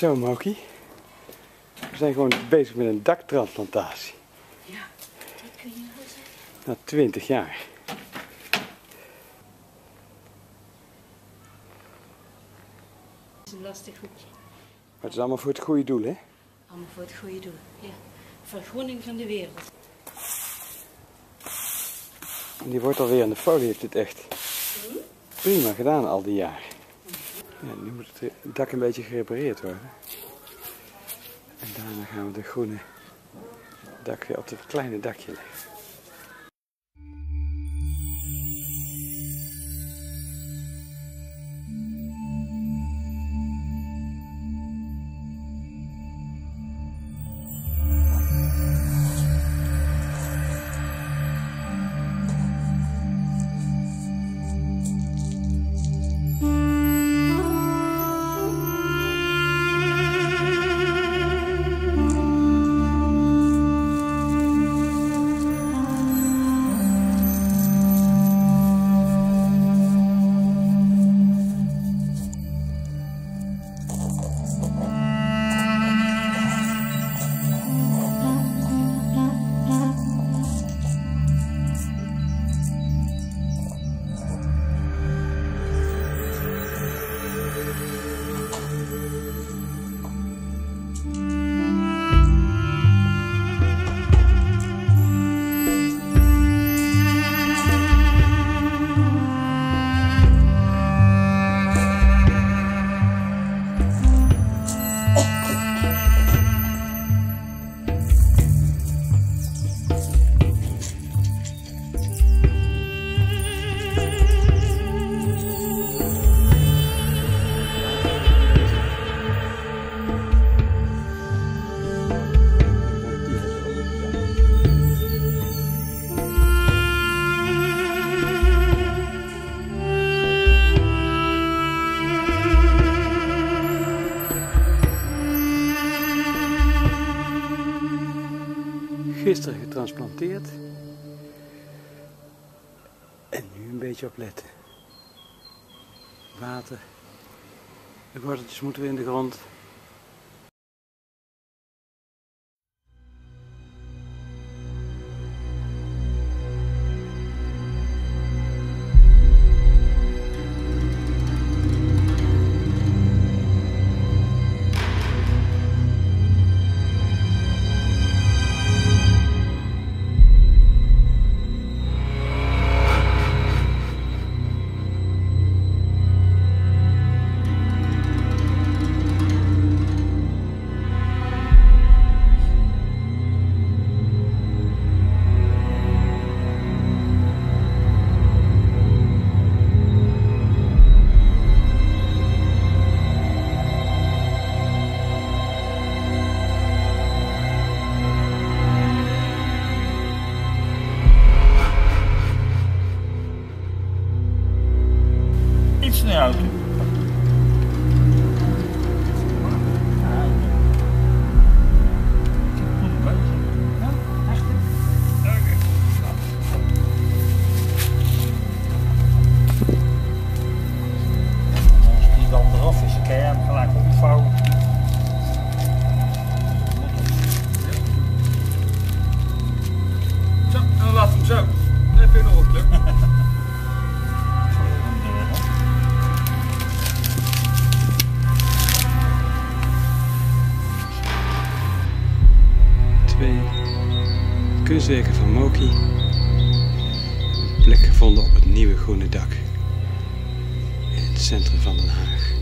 Zo, Moki. We zijn gewoon bezig met een daktransplantatie. Ja, dat kun je wel zeggen. Na 20 jaar. Het is een lastig hoekje. Maar het is allemaal voor het goede doel, hè? Allemaal voor het goede doel. Ja. Vergroening van de wereld. En die wordt alweer aan de folie, heeft dit echt prima gedaan al die jaren. Nu moet het dak een beetje gerepareerd worden. En daarna gaan we de groene dak weer op het kleine dakje leggen. Gisteren getransplanteerd. En nu een beetje opletten. Water. De worteltjes moeten weer in de grond. Kunstwerken van Moki. Een plek gevonden op het nieuwe groene dak. In het centrum van Den Haag.